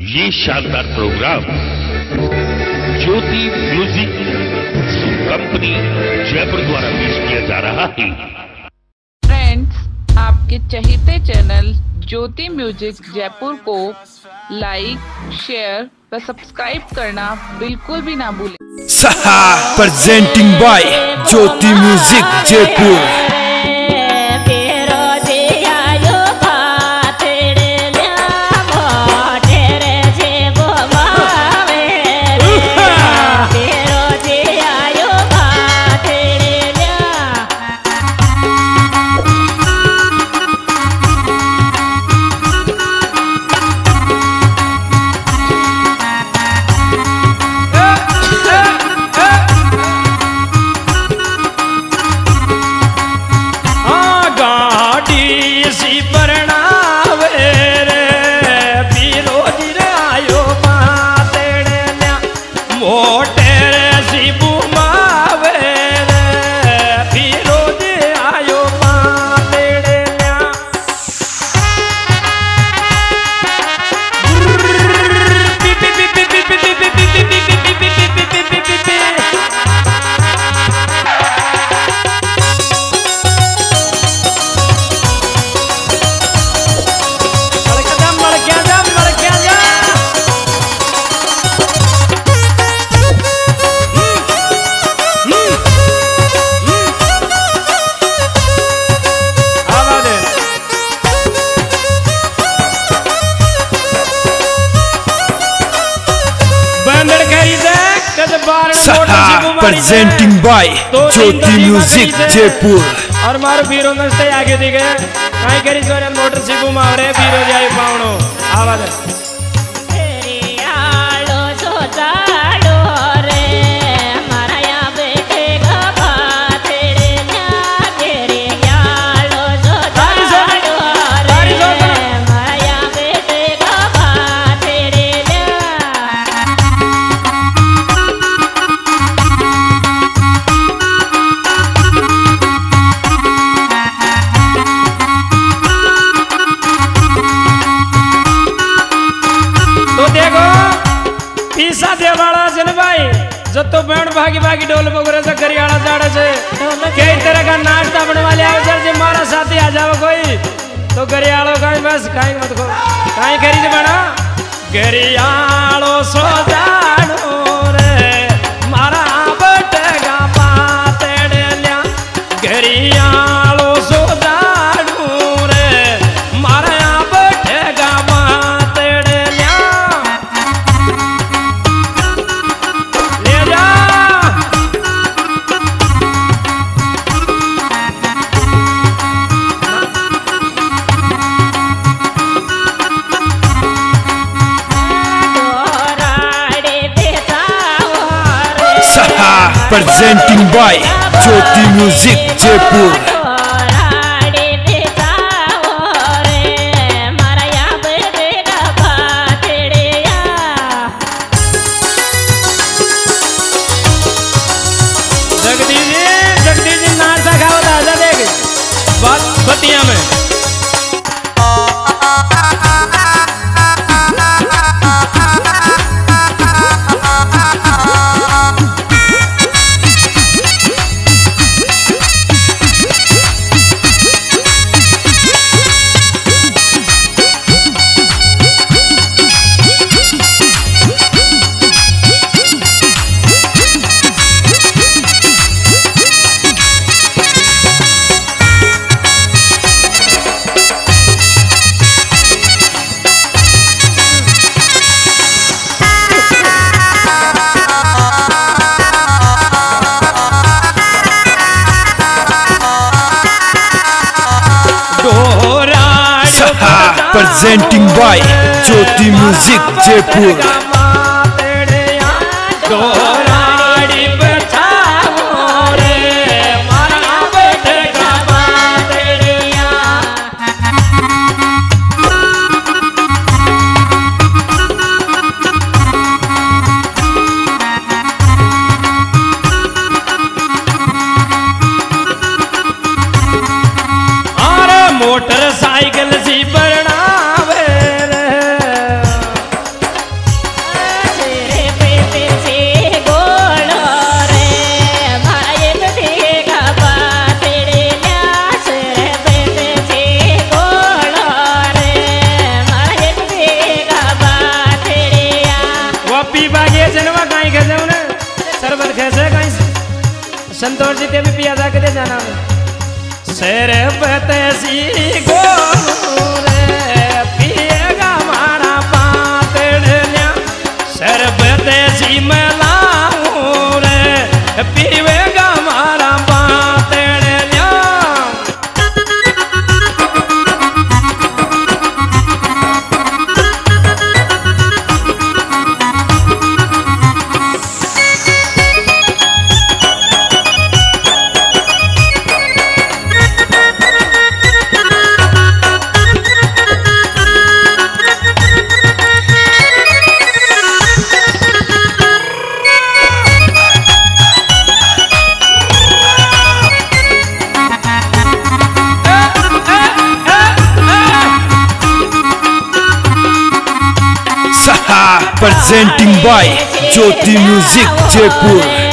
ये शानदार program Jyoti music company Jaipur द्वारा पेश किया जा रहा है। फ्रेंड्स आपके चहेते चैनल ज्योति म्यूज़िक जयपुर को लाइक शेयर व सब्सक्राइब करना बिल्कुल भी ना भूलें। Saha presenting Jyoti music Music oat presenting by Jyoti music Jaipur और મારો બીરો નસ્તે આગેથી ગયા કાંઈ કરી જોરે મોટર શીખું માં રે બીરો જાય પાવણો આવા પોગરેસ ઘરિયાળા ચાડે છે. કઈ તરહ કા નાસ્તા બનવા લે આવજર જે મારા સાથે આ જાવ કોઈ. તો ઘરિયાળો કાઈ બસ, કાઈ મત કો કાઈ કરી દે બણા ઘરિયાળો સો જાણો presenting by Jyoti Music Jaipur. Presenting by Jyoti music Jaipur पानी खेसे उन्हें। सरबत खेसे कहीं संतोष जी तेरे भी पिया था कितने जाना। शेर पते गोरे। Presenting by Jyoti Music Jaipur.